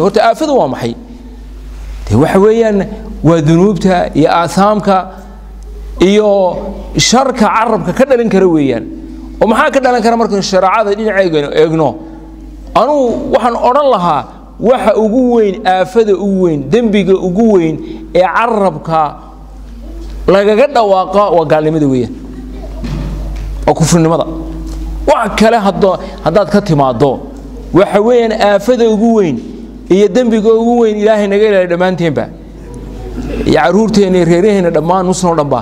horta aafada waa maxay? De waxa weeyaan waa dunuubta iyo aahaamka iyo sharka carabka ka dhalin kara weeyaan. Oo maxaa ka dhalan kara markaynu shareecada dhinaceeganu eegno? Anugu waxaan odhan lahaa waxa ugu weyn aafada ugu weyn dembiga ugu weyn ee carabka lagaga dhawaaqa waa gaalnimada weeyaan. Waa kufrinimada. Wax kale haddaad ka timaado waxa weeyaan aafada ugu weyn iyo dembiga ugu weyn ilaahay naga ilaaliy dhammaanteenba iyo caruurteenna iyo dhammaan nusnoo dhanba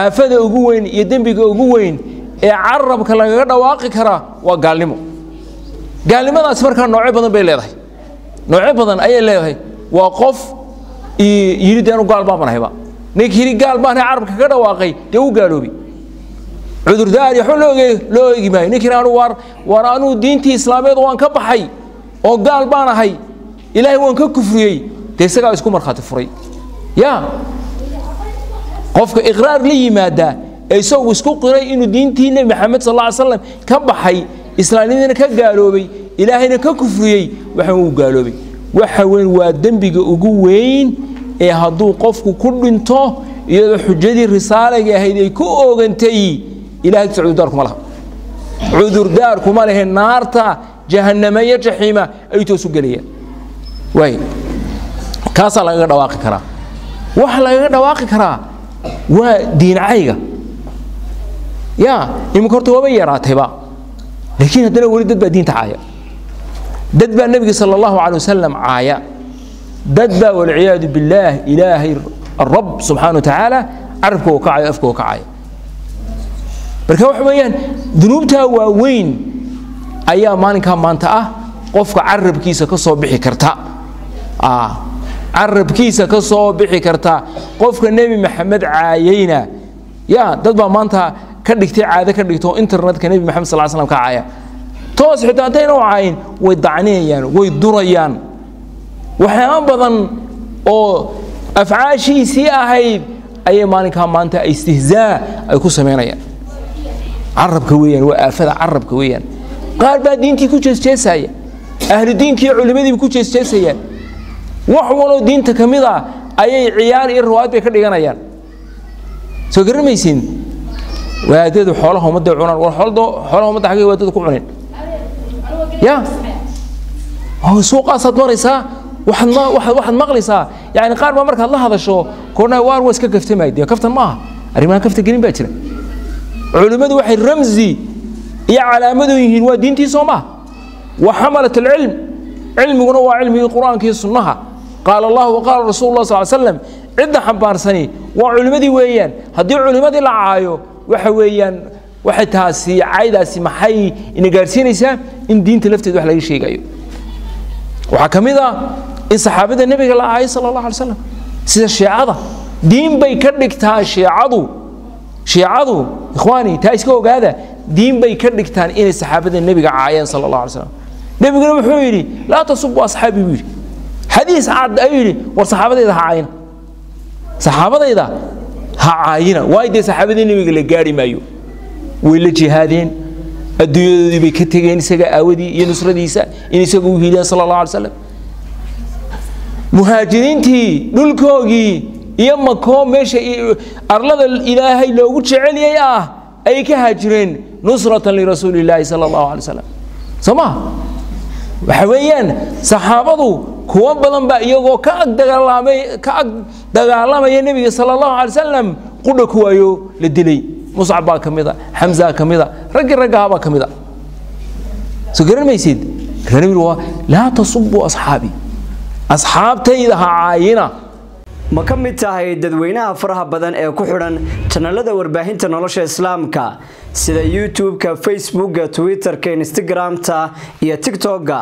aafada ugu weyn iyo dembiga ugu weyn ee carabka lagaga dhawaaqi karaa waa gaalnimo. Gaalnimadaasi markaa noocyo badan bay leedahay. Noocyo badan ayay leedahay. Waa qof yidhi de anu gaal yidhi gaal baanahay carabka kaga dhawaaqay dee u gaaloobay cudurdaar waxba loo loo eegi maayo. Ninkiina anu waar waar anuu diintii islaameed waan ka baxay oo gaal baan ahay ilaahay waan ka kufriyey. Dee isagaa isku markhaati furay? Ya. Qofka iqraar la yimaada ee isagu isku qiray inuu diintii nebi maxamed sal lla slam ka baxay islaamnimadiina ka gaaloobay ilaahayna ka kufriyey waxa uu gaaloobay. Waxa weyn waa dembiga ugu weyn ee hadduu qofku ku dhinto iyadoo xujadii risaalaga ahayd ay ku oogantay ilahay cudurdaar kuma laha. Cudurdaar kuma lehe naarta jahannama jaxiima ay toosu gelayaan kaasaa lagaga dhawaaqi karaa. Waxa lagaga dhawaaqi karaa waa diincayga ya iminka horta waaba yaraatayba laakiin haddana weli dad baa diinta caaya. Dad baa nebiga sala allahu calay wasalam caaya. Dad baa walciyaadu billaah ilaahay arab subxana wa tacaala carabka u kacayo afka u kacaya marka waxa weeyaan dunuubtaa waaweyn ayaa maalinkaa maanta ah qofka carabkiisa ka soo bixi karta carabkiisa ka soo bixi karta qofka nebi maxamed caayeyna ya dad baa maanta ka dhigtay caado ka dhigto internetka nebi maxamed sal slam ka caaya. Toos xitaa haddayna u caayin way dacniyayaan way durayaan. Waxyaaba badan oo afcaashiisii ahayd ayay maalinkaa maanta istihzaa ay ku samaynayaan carabka weeyaan waa aafada carabka weeyaan. Qaar baa diintii ku jeesjeesaya ahlu diinkii iyo culimmadiiba ku jeesjeesayaan wax waloo diinta ka mid ah ayay ciyaar iyo riwaayad bay ka dhiganayaan. Soo garamaysiin waadadu xoolaha ummadday cunaan. War xoolaha ummadda xaggay waadada ku cuneen ya? Suuqaasaad maraysaa? Waxaad waxaad maqlaysaa? Yani qaar baa markaad la hadasho korna waar waa iska kaftamay dee kaftan maaha? Arrimaha kafta gelin baa jira. Culimmadu waxay ramzi iyo calaamadu yihiin waa diintii soo maha wa xamalat alcilm cilmiguna waa cilmigii qur'aanka iyo sunnaha qaala allahu waqaala rasuulu sal slam cidda xambaarsani waa culimmadii weeyaan haddii culimmadii la caayo waxa weeyaan waxay taasi caydaasi maxay ina gaadhsiinaysaa in diinta lafteeda wax laga sheegayo waxaa ka mid ah in saxaabada nebiga la aayay sala allah alay slam sida shiicada diin bay ka dhigtaa shiicadu shiicadu ikhwaani taa iska ogaada diin bay ka dhigtaan inay saxaabada nebiga caayeen sala allah alay slam nebiguna wuxuu yidhi laa tasubu asxaabi buu yidhi xadiis cad ayuu yidhi war saxaabadayda ha caayina. Saxaabadayda ha caayina. Waayo dee saxaabadii nebiga la gaari maayo? Way la jihaadeen. Adduunyadoodii bay ka tegeen isaga aawadii iyo nusradiisa in isaga u hiileen sala allah alay slam muhaajiriintii dhulkoogii iyo makoo meesha arlada ilaahay loogu jeceliyey ah ayay ka haajireen nusratan lirasuuli illaahi sala allahu alay slam soo ma? Waxa weeyaan saxaabadu kuwo badan baa iyagoo ka ag dagaalamaya nebiga sala allahu alay wasalam qudha ku waayo la dilay. Muscab baa ka mid a xamzaa ka mid a raggii raggaha baa ka mid a. Soo garan maysid? Laa tasubuu asxaabii asxaabtayda ha caayina. Ma ka mid tahay dadweynaha faraha badan ee ku xidhan janalada warbaahinta nolosha islaamka sida youtube-ka facebookga twitter-ka instagram-ta iyo tigtokga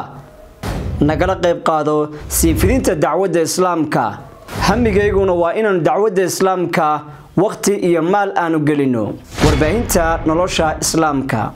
nagala qayb qaado sii fidinta dacwadda islaamka. Hamigayguna waa inaanu dacwadda islaamka wakhti iyo maal aanu gelino. Warbaahinta nolosha islaamka